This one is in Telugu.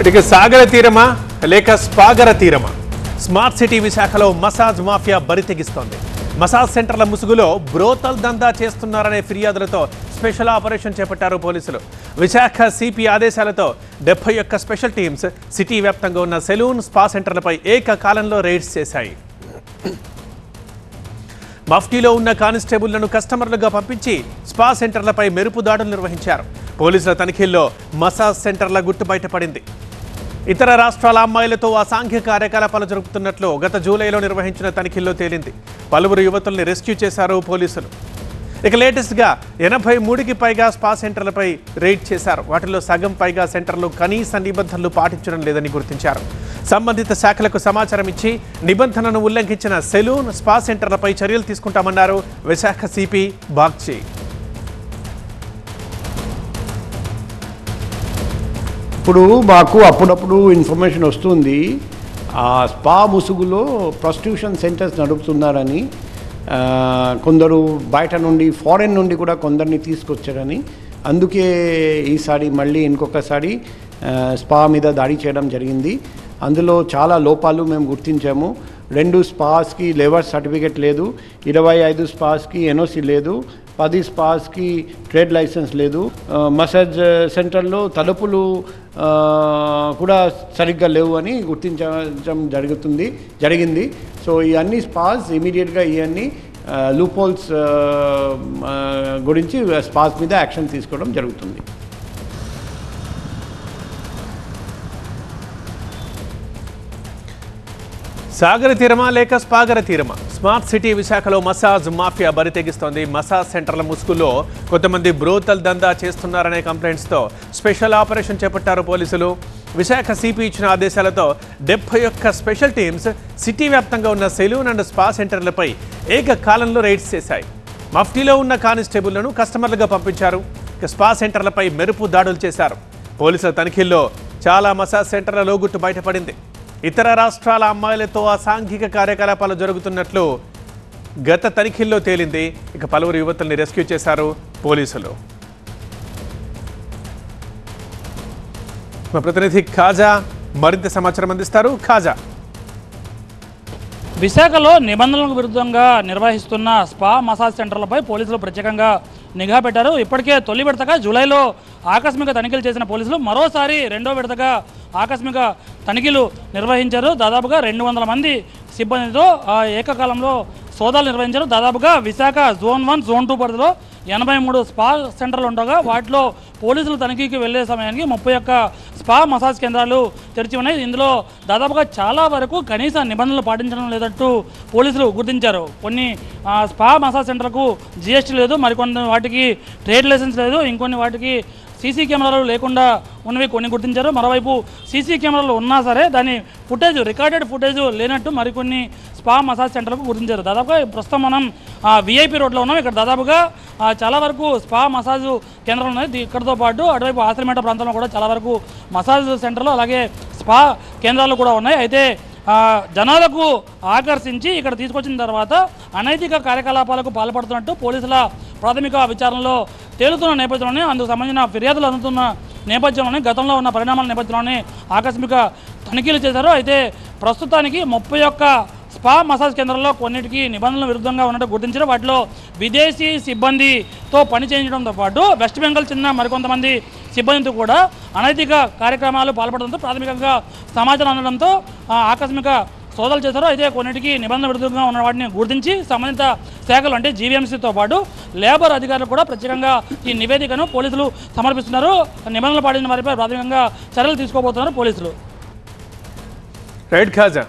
ఇటుక సాగర తీరమా? లేక స్పాగర తీరమా? స్మార్ట్ సిటీ విశాఖలో మసాజ్ మాఫియా బరితెగిస్తోంది మసాజ్ సెంటర్ల ముసుగులో బ్రోతల్ దందా చేస్తున్నారనే ఫిర్యాదులతో స్పెషల్ ఆపరేషన్ చేపట్టారు పోలీసులు. విశాఖ సిపి ఆదేశాలతో డెబ్బై ఒక్క స్పెషల్ టీమ్స్ సిటీ వ్యాప్తంగా ఉన్న సెలూన్ స్పా సెంటర్లపై ఏకకాలంలో రైడ్స్ చేశాయి. మఫ్టీలో ఉన్న కానిస్టేబుళ్ళను కస్టమర్లుగా పంపించి స్పా సెంటర్లపై మెరుపు దాడులు నిర్వహించారు. పోలీసుల తనిఖీల్లో మసాజ్ సెంటర్ల గుట్టు బయటపడింది. ఇతర రాష్ట్రాల అమ్మాయిలతో అసాంఘిక కార్యకలాపాలు జరుపుతున్నట్లు గత జూలైలో నిర్వహించిన తనిఖీల్లో తేలింది. పలువురు యువతుల్ని రెస్క్యూ చేశారు పోలీసులు. ఇక లేటెస్ట్గా ఎనభై మూడుకి పైగా స్పా సెంటర్లపై రైడ్ చేశారు. వాటిలో సగం పైగా సెంటర్లు కనీస నిబంధనలు పాటించడం లేదని గుర్తించారు. సంబంధిత శాఖలకు సమాచారం ఇచ్చి నిబంధనను ఉల్లంఘించిన సెలూన్ స్పా సెంటర్లపై చర్యలు తీసుకుంటామన్నారు విశాఖ సిపి బాగ్చి. ఇప్పుడు మాకు అప్పుడప్పుడు ఇన్ఫర్మేషన్ వస్తుంది ఆ స్పా ముసుగులో ప్రాస్టిట్యూషన్ సెంటర్స్ నడుపుతున్నారని కొందరు బయట నుండి ఫారెన్ నుండి కూడా కొందరిని తీసుకొచ్చారని అందుకే ఈసారి మళ్ళీ ఇంకొకసారి స్పా మీద దాడి చేయడం జరిగింది. అందులో చాలా లోపాలు మేము గుర్తించాము. రెండు స్పాస్కి లేబర్ సర్టిఫికేట్ లేదు ఇరవై ఐదు స్పాస్కి ఎన్ఓసి లేదు పది స్పాస్కి ట్రేడ్ లైసెన్స్ లేదు. మసాజ్ సెంటర్లో తలుపులు కూడా సరిగ్గా లేవు అని గుర్తించడం జరుగుతుంది జరిగింది. సో ఈ అన్ని స్పాస్ ఇమీడియట్గా ఇవన్నీ లూపోల్స్ గురించి స్పాస్ మీద యాక్షన్ తీసుకోవడం జరుగుతుంది. సాగర తీరమా లేక స్పాగర తీరమా? స్మార్ట్ సిటీ విశాఖలో మసాజ్ మాఫియా బరితెగిస్తోంది. మసాజ్ సెంటర్ల ముసుగులో కొంతమంది బ్రోతల్ దందా చేస్తున్నారనే కంప్లైంట్స్తో స్పెషల్ ఆపరేషన్ చేపట్టారు పోలీసులు. విశాఖ సిపి ఇచ్చిన ఆదేశాలతో డెబ్బై ఒక్క స్పెషల్ టీమ్స్ సిటీ వ్యాప్తంగా ఉన్న సెలూన్ అండ్ స్పా సెంటర్లపై ఏకకాలంలో రైడ్స్ చేశాయి. మఫ్టీలో ఉన్న కానిస్టేబుళ్ళను కస్టమర్లుగా పంపించారు. స్పా సెంటర్లపై మెరుపు దాడులు చేశారు. పోలీసుల తనిఖీల్లో చాలా మసాజ్ సెంటర్ల లోగుట్టు బయటపడింది. ఇతర రాష్ట్రాల అమ్మాయిలతో అసాంఘిక కార్యకలాపాలు జరుగుతున్నట్లు గత తనిఖీల్లో తేలింది. ఇక పలువురు యువతుల్ని రెస్క్యూ చేశారు పోలీసులు. మా ప్రతినిధి ఖాజా మరింత సమాచారం అందిస్తారు. ఖాజా. విశాఖలో నిబంధనలకు విరుద్ధంగా నిర్వహిస్తున్న స్పా మసాజ్ సెంటర్లపై పోలీసులు ప్రత్యేకంగా నిఘా పెట్టారు. ఇప్పటికే తొలి విడతగా జూలైలో ఆకస్మిక తనిఖీలు చేసిన పోలీసులు మరోసారి రెండో విడతగా ఆకస్మిక తనిఖీలు నిర్వహించారు. దాదాపుగా రెండు వందల మంది సిబ్బందితో ఏకకాలంలో సోదాలు నిర్వహించారు దాదాపుగా Visakha zone one zone two పరిధిలో ఎనభై మూడు స్పా సెంటర్లు ఉండగా వాటిలో పోలీసులు తనిఖీకి వెళ్ళే సమయానికి ముప్పై ఒక్క స్పా మసాజ్ కేంద్రాలు తెరిచి ఉన్నాయి. ఇందులో దాదాపుగా చాలా వరకు కనీస నిబంధనలు పాటించడం లేదంటూ పోలీసులు గుర్తించారు. కొన్ని స్పా మసాజ్ సెంటర్లకు జిఎస్టీ లేదు మరికొన్ని వాటికి ట్రేడ్ లైసెన్స్ లేదు ఇంకొన్ని వాటికి సీసీ కెమెరాలు లేకుండా ఉన్నవి కొన్ని గుర్తించారు. మరోవైపు సీసీ కెమెరాలు ఉన్నా సరే దాని ఫుటేజ్ రికార్డెడ్ ఫుటేజ్ లేనట్టు మరికొన్ని స్పా మసాజ్ సెంటర్లకు గుర్తించారు. దాదాపుగా ప్రస్తుతం మనం విఐపి రోడ్లో ఉన్నాం. ఇక్కడ దాదాపుగా చాలా వరకు స్పా మసాజ్ కేంద్రాలు ఉన్నాయి. ఇక్కడితో ఇక్కడతో పాటు అటువైపు ఆశ్రమేట ప్రాంతంలో కూడా చాలా వరకు మసాజ్ సెంటర్లు అలాగే స్పా కేంద్రాలు కూడా ఉన్నాయి. అయితే జనాలకు ఆకర్షించి ఇక్కడ తీసుకొచ్చిన తర్వాత అనైతిక కార్యకలాపాలకు పాల్పడుతున్నట్టు పోలీసుల ప్రాథమిక విచారణలో తేలుతున్న నేపథ్యంలోనే అందుకు సంబంధించిన ఫిర్యాదులు అందుతున్న నేపథ్యంలోనే గతంలో ఉన్న పరిణామాల నేపథ్యంలోనే ఆకస్మిక తనిఖీలు చేశారు. అయితే ప్రస్తుతానికి ముప్పై ఒక్క స్పా మసాజ్ కేంద్రాల్లో కొన్నిటికి నిబంధనల విరుద్ధంగా ఉన్నట్టు గుర్తించారు. వాటిలో విదేశీ సిబ్బందితో పని చేయించడంతో పాటు వెస్ట్ బెంగాల్ చెందిన మరికొంతమంది సిబ్బందితో కూడా అనైతిక కార్యక్రమాలు పాల్పడడంతో ప్రాథమికంగా సమాచారం అందడంతో ఆకస్మిక సోదాలు చేశారు అయితే కొన్నిటికి నిబంధన విరుద్ధంగా ఉన్న వాటిని గుర్తించి సంబంధిత శాఖలు అంటే జీవీఎంసీతో పాటు లేబర్ అధికారులు కూడా ప్రత్యేకంగా ఈ నివేదికను పోలీసులు సమర్పిస్తున్నారు. నిబంధనలు పాటించిన వారిపై ప్రాథమికంగా చర్యలు తీసుకోబోతున్నారు పోలీసులు. రైట్ ఖాజా.